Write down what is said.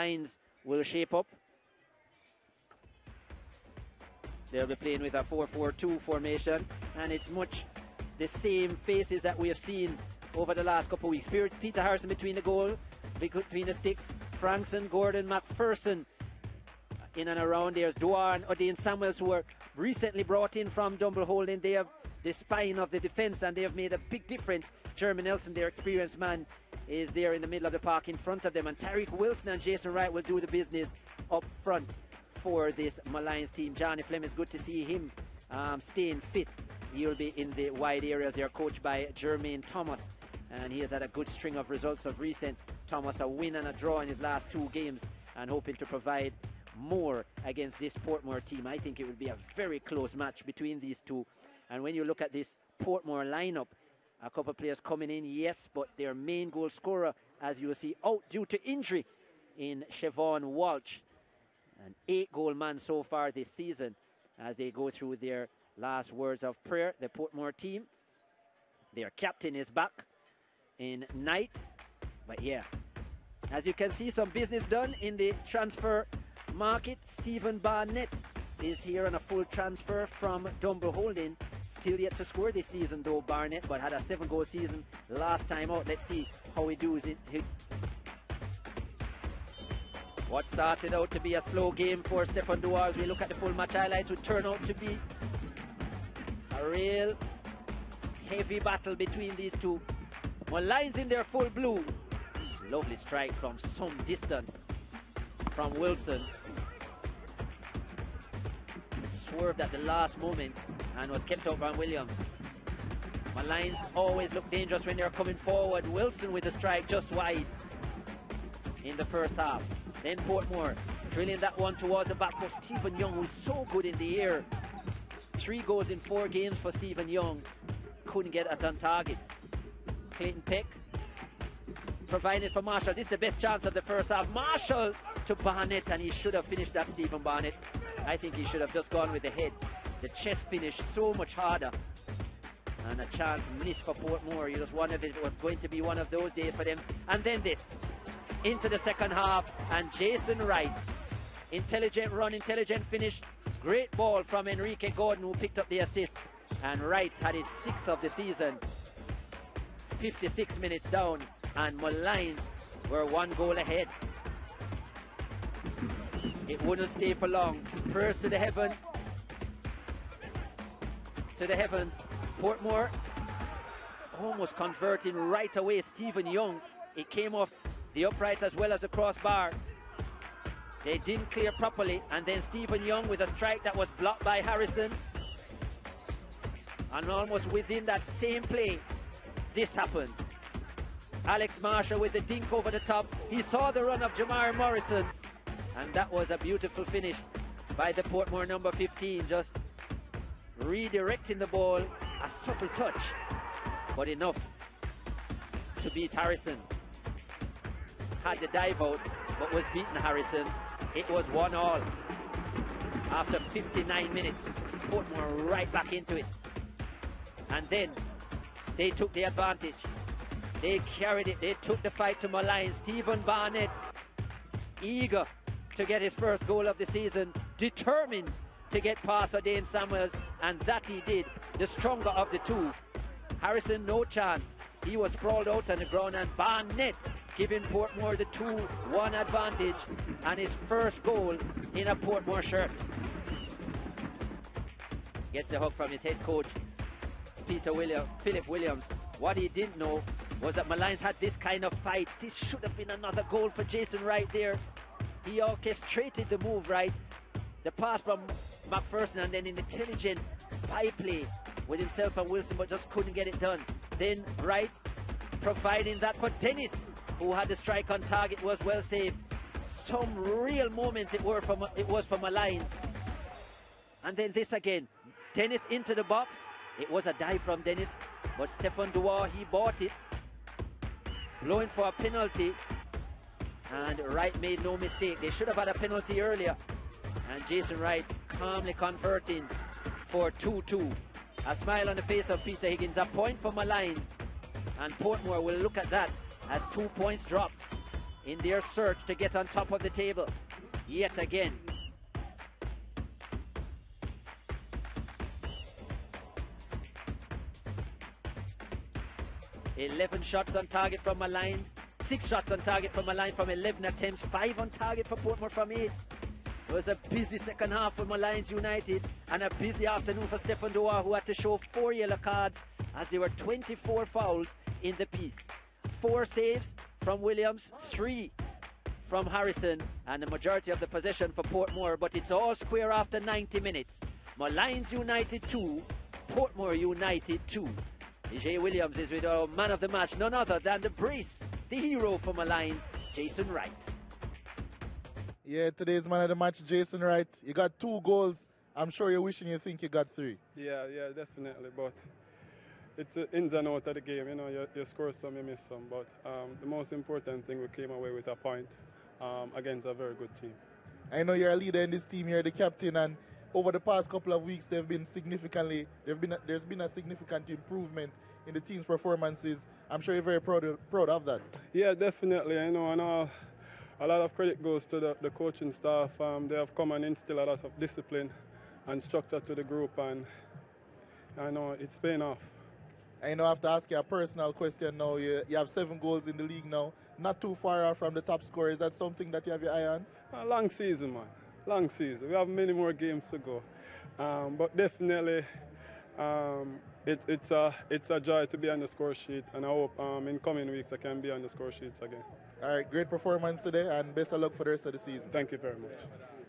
lines will shape up. They'll be playing with a 4-4-2 formation, and it's much the same faces that we have seen over the last couple of weeks. Peter Harrison between the goal, between the sticks, Frankson, Gordon, McPherson in and around. There's and O'Dane Samuels who were recently brought in from Dunbeholden. They have the spine of the defence and they have made a big difference. Jeremy Nelson, their experienced man, is there in the middle of the park in front of them. And Tariq Wilson and Jason Wright will do the business up front for this Molynes team. Johnny Fleming, is good to see him um, staying fit. He'll be in the wide areas. They're coached by Jermaine Thomas, and he has had a good string of results of recent. Thomas a win and a draw in his last two games, and hoping to provide more against this Portmore team. I think it will be a very close match between these two. And when you look at this Portmore lineup, a couple of players coming in, yes, but their main goal scorer, as you will see, out due to injury in Siobhan Walsh. An eight goal man so far this season as they go through their last words of prayer. The Portmore team, their captain is back in night. But yeah, as you can see, some business done in the transfer market. Stephen Barnett is here on a full transfer from Dunbeholden. Still yet to score this season, though, Barnett, but had a seven goal season last time out. Let's see how he does it. What started out to be a slow game for Stefan Duar as we look at the full match highlights would turn out to be a real heavy battle between these two. Well, lines in their full blue. Lovely strike from some distance from Wilson. Swerved at the last moment and was kept out by Williams. Molynes always look dangerous when they're coming forward. Wilson with the strike just wide in the first half. Then Portmore drilling that one towards the back for Stephen Young, who's so good in the air. Three goals in four games for Stephen Young. Couldn't get it on target. Clayton Peck provided for Marshall. This is the best chance of the first half. Marshall to Barnett, and he should have finished that, Stephen Barnett. I think he should have just gone with the head. The chest finish so much harder. And a chance missed for Portmore. You just wondered if it was going to be one of those days for them. And then this into the second half, and Jason Wright. Intelligent run, intelligent finish. Great ball from Enrique Gordon, who picked up the assist. And Wright had his sixth of the season. 56 minutes down, and Molynes were one goal ahead. It wouldn't stay for long. First to the heaven. To the heavens. Portmore almost converting right away. Stephen Young. It came off the upright as well as the crossbar. They didn't clear properly, and then Stephen Young with a strike that was blocked by Harrison. And almost within that same play, this happened. Alex Marshall with the dink over the top. He saw the run of Jamar Morrison, and that was a beautiful finish by the Portmore number 15, just redirecting the ball. A subtle touch, but enough to beat Harrison. Had the dive out, but was beaten Harrison. It was one all. After 59 minutes, Portmore right back into it. And then they took the advantage. They carried it. They took the fight to Molynes. Stephen Barnett, eager to get his first goal of the season, determined to get past O'Dane Samuels, and that he did. The stronger of the two. Harrison, no chance. He was sprawled out on the ground, and Barnett giving Portmore the 2-1 advantage and his first goal in a Portmore shirt. Gets the hug from his head coach, Peter William, Philip Williams. What he didn't know was that Molynes had this kind of fight. This should have been another goal for Jason right there. He orchestrated the move right. The pass from McPherson and then an intelligent play with himself and Wilson, but just couldn't get it done. Then Wright providing that for Dennis, who had the strike on target, was well saved. Some real moments it were from it was from Molynes. And then this again. Dennis into the box. It was a dive from Dennis, but Stefan Duar he bought it. Blowing for a penalty. And Wright made no mistake. They should have had a penalty earlier. And Jason Wright calmly converting for 2-2. A smile on the face of Peter Higgins. A point for Molynes. And Portmore will look at that as two points dropped in their search to get on top of the table. Yet again. Eleven shots on target from Molynes. Six shots on target from Molynes from 11 attempts. Five on target for Portmore from eight. It was a busy second half for Molynes United and a busy afternoon for Stefan Doa who had to show four yellow cards as there were 24 fouls in the piece. Four saves from Williams, three from Harrison, and the majority of the possession for Portmore, but it's all square after 90 minutes. Molynes United 2, Portmore United 2. Jay Williams is with our man of the match, none other than the priest, the hero for Molynes, Jason Wright. Yeah, today's man of the match, Jason Wright. You got two goals. I'm sure you're wishing you think you got three. Yeah, yeah, definitely. But it's uh, ins and outs of the game. You know, you, you score some, you miss some. But um, the most important thing, we came away with a point um, against a very good team. I know you're a leader in this team. You're the captain, and over the past couple of weeks, they've been significantly. They've been a, there's been a significant improvement in the team's performances. I'm sure you're very proud of, proud of that. Yeah, definitely. I know, and all, a lot of credit goes to the, the coaching staff. Um, they have come and instill a lot of discipline and structure to the group, and I know it's paying off. I know I have to ask you a personal question now. You, you have seven goals in the league now, not too far off from the top scorer. Is that something that you have your eye on? A long season, man. Long season. We have many more games to go. Um, but definitely, um, it, it's, a, it's a joy to be on the score sheet, and I hope um, in coming weeks I can be on the score sheets again. All right, great performance today, and best of luck for the rest of the season. Thank you very much.